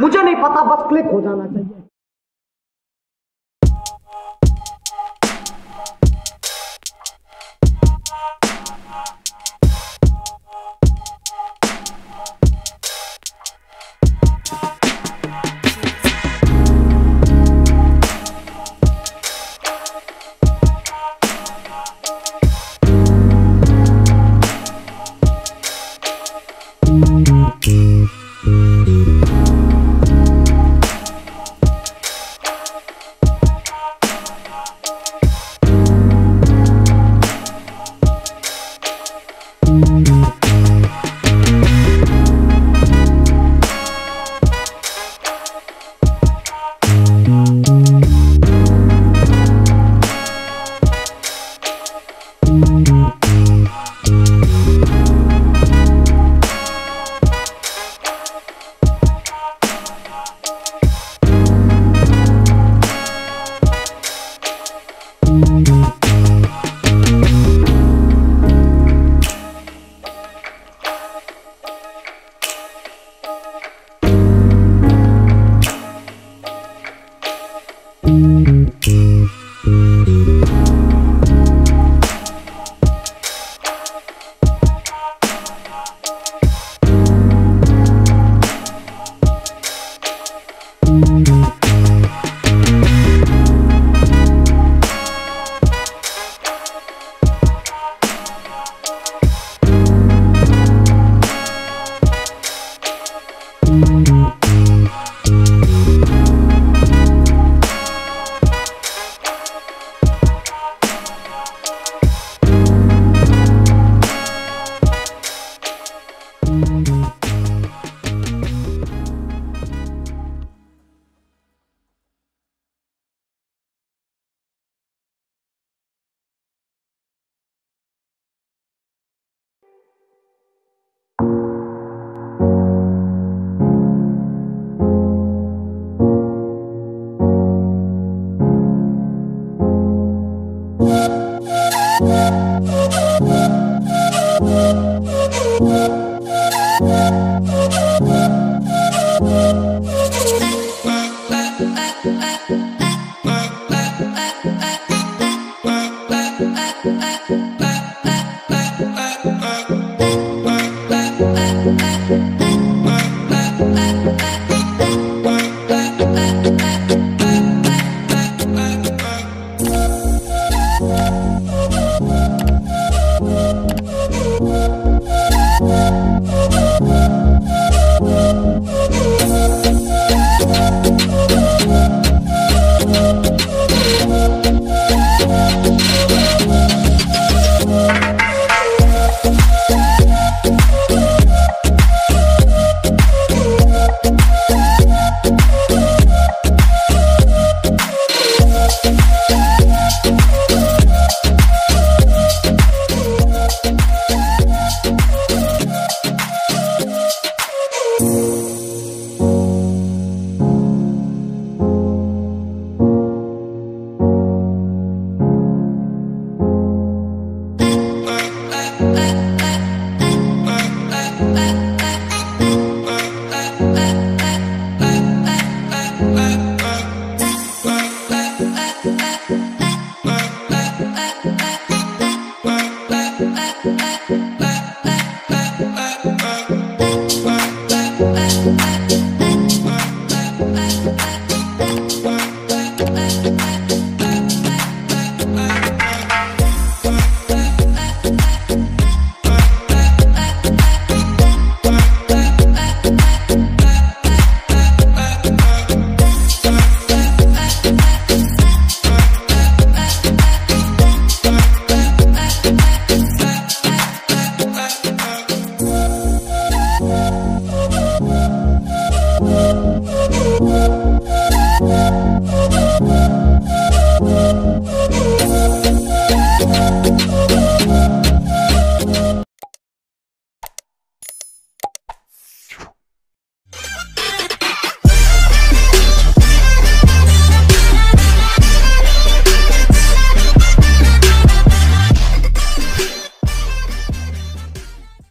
मुझे नहीं पता बस क्लिक हो जाना चाहिए। I